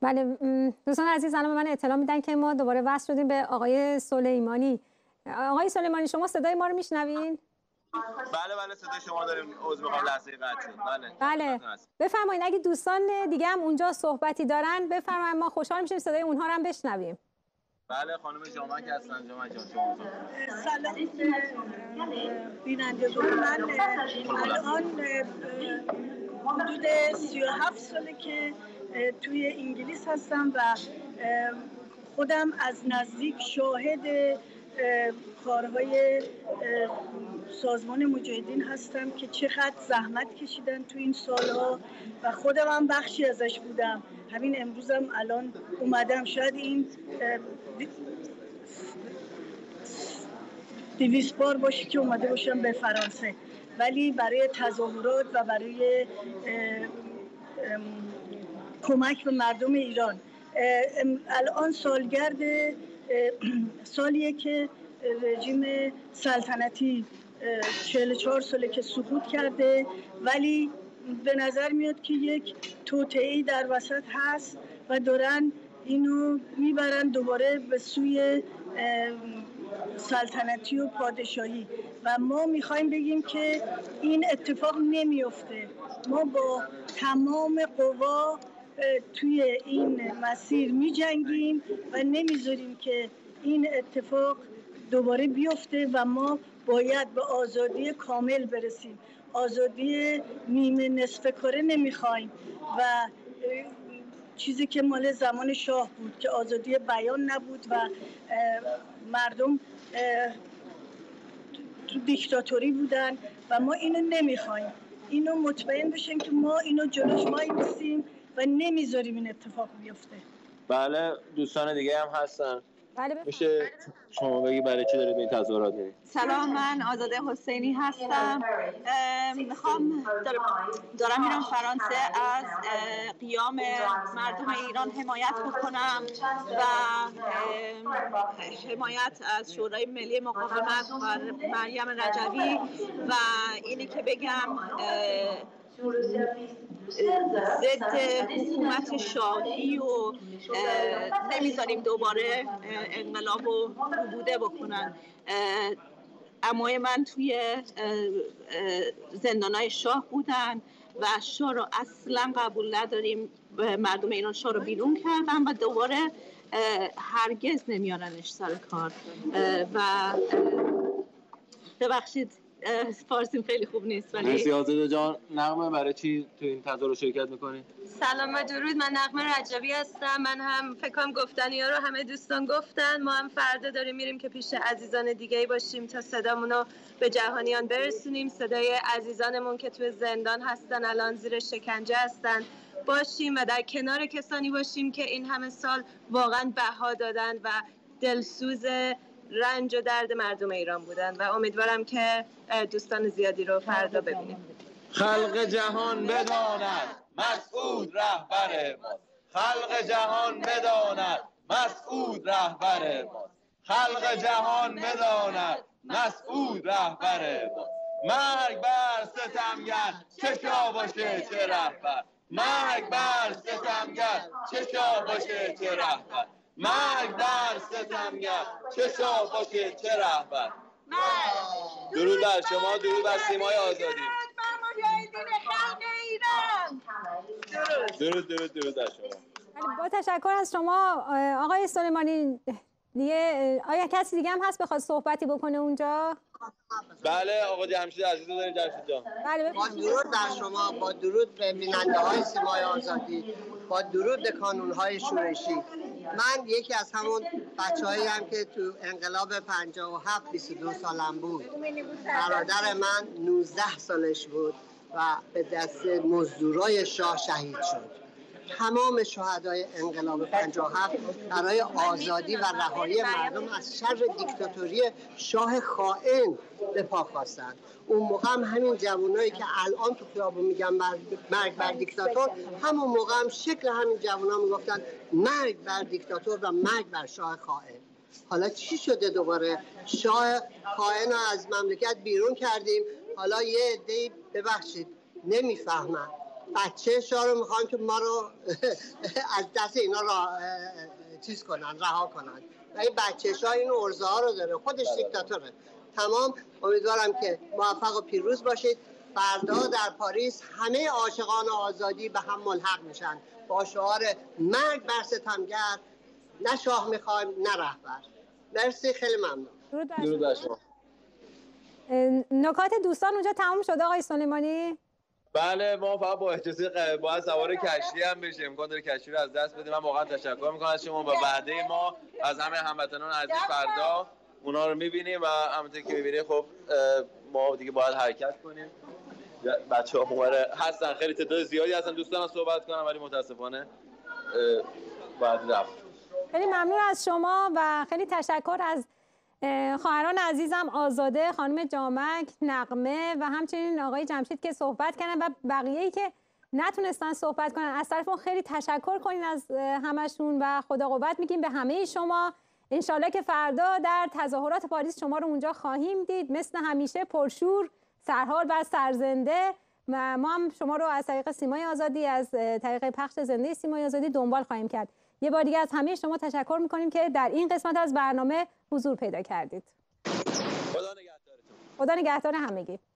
بله دوستان عزیز الان من. اطلاع میدن که ما دوباره وصل شدیم به آقای سلیمانی. آقای سلیمانی شما صدای ما رو میشنوین؟ بله بله صدای شما داریم. عضو می‌خوام لحظه قطع بله بله. بفرمایید اگه دوستان دیگه هم اونجا صحبتی دارن بفرمایید ما خوشحال میشیم صدای اونها رو هم بشنویم. بله خانم جامعه که هستن. جامعه جان شما سلام بیننده من الان حدود 37 ساله که توی انگلیس هستم و خودم از نزدیک شاهد کارهای سازمان مجاهدین هستم که چقدر زحمت کشیدن تو این سالها و خودم هم بخشی ازش بودم. همین امروزم الان اومدم. شاید این دیویس بار باشه که اومده باشم به فرانسه. ولی برای تظاهرات و برای کمک به مردم ایران. الان سالگرد سالیه که رژیم سلطنتی 44 ساله که سقوط کرده ولی به نظر میاد که یک توطعه در وسط هست و دارن اینو می‌برن دوباره به سوی سلطنتی و پادشاهی. و ما می‌خوایم بگیم که این اتفاق نمیفته ما با تمام قوا توی این مسیر میجنگیم و نمی‌ذاریم که این اتفاق دوباره بیفته و ما باید به آزادی کامل برسیم. آزادی نیمه نصف کاره نمی‌خوایم و چیزی که مال زمان شاه بود که آزادی بیان نبود و مردم تو دیکتاتوری بودن و ما اینو نمی‌خوایم. اینو مطمئن بشیم که ما اینو جلوش نیستیم. و نمی‌ذاریم این اتفاق بیفته. بله دوستان دیگه هم هستن. بله میشه شما بگی برای چی دارید این تظاهرات میرید سلام من آزاده حسینی هستم. می‌خوام دارم میرم فرانسه از قیام مردم ایران حمایت بکنم و حمایت از شورای ملی مقاومت و مریم رجوی و اینی که بگم ضد حکومت شاهی و نمی‌ذاریم دوباره انقلاب رو بوده بکنن. امای من توی زندانای شاه بودن و شاه رو اصلا قبول نداریم. مردم ایران شاه رو بیرون کردن و دوباره هرگز نمیارنش سر کار. و ببخشید فارسیم خیلی خوب نیست ولی مرسی آزاده جان. نغمه برای چی تو این تظاهر شرکت می‌کنید سلام و درود. من نغمه رجبی هستم. من هم فکرم گفتنی ها رو همه دوستان گفتن. ما هم فردا داریم میریم که پیش عزیزان دیگه باشیم تا صدامون رو به جهانیان برسونیم. صدای عزیزانمون که توی زندان هستن الان زیر شکنجه هستن. باشیم و در کنار کسانی باشیم که این همه سال واقعا بها دادن و دلسوز رنج و درد مردم ایران بودن و امیدوارم که دوستان زیادی رو فردا ببینیم. خلق جهان بداند مسعود رهبر ما خلق جهان بداند مسعود رهبر ما خلق جهان بداند مسعود رهبر ما مرگ بر ستمگر چه شاه باشه چه رهبر. مرگ بر ستمگر چه شاه باشه چه رهبر. مرگ بر ستمگر. چه شاه باشه چه رهبر. درود بر شما درود بر سیمای آزادی. درود درود درود بر شما. با تشکر از شما آقای سلیمانی دیگه آیا کسی دیگه هم هست بخواد صحبتی بکنه اونجا؟ بله آقا جمشید عزیز داریم جمشید جان. بله با درود بر شما با درود به بیننده های سیمای آزادی با درود به کانون های شورشی. من یکی از همون بچه هایی هم که تو انقلاب 57 22 سالم بود. برادر من 19 سالش بود و به دست مزدورای شاه شهید شد. تمام شهدای انقلاب 57 برای آزادی و رهایی مردم از شر دیکتاتوری شاه خائن به پا خواستند. اون موقع هم همین جوانایی که الان تو خیابون میگن مرگ بر دیکتاتور همون موقع هم شکل همین جوونا می‌گفتن مرگ بر دیکتاتور و مرگ بر شاه خائن. حالا چی شده دوباره؟ شاه خائن از مملکت بیرون کردیم. حالا یه عده‌ای ببخشید نمی‌فهمن بچه شاه رو می‌خوان که ما رو از دست اینا را چیز کنن رها کنن. و این بچه شاه این ارزه ها رو داره خودش دیکتاتوره. تمام امیدوارم که موفق و پیروز باشید. فردا در پاریس همه عاشقان آزادی به هم ملحق میشن. با شعار مرگ بر ستمگر نه شاه می‌خوایم نه رهبر. مرسی خیلی ممنون. درود بر شما. نکات دوستان اونجا تمام شده آقای سلیمانی؟ بله ما فقط با ق- باید سوار کشتی هم بشیم. امکان داره کشتی رو از دست بدیم. من واقعا تشکر می‌کنم از شما. و بعده ما از همه هموطنان عزیز فردا اونا رو می‌بینیم و همونطور که می‌بینیم خب ما دیگه باید حرکت کنیم. بچه ها مومره هستن. خیلی تعداد زیادی هستن. دوستان صحبت کنم ولی متاسفانه باید رفت. خیلی ممنون از شما و خیلی تشکر از خواهران عزیزم آزاده خانم جامک نقمه و همچنین آقای جمشید که صحبت کردن و بقیه‌ای که نتونستن صحبت کنن. از طرف ما خیلی تشکر کنین از همشون و خدا قوت میگیم به همه شما. انشالله که فردا در تظاهرات پاریس شما رو اونجا خواهیم دید. مثل همیشه پرشور سرحال و سرزنده. و ما هم شما رو از طریق سیمای آزادی از طریق پخش زنده سیمای آزادی دنبال خواهیم کرد. یه بار دیگه از همه شما تشکر می‌کنیم که در این قسمت از برنامه حضور پیدا کردید. خدا نگهدارتون. خدا نگهدار همگی.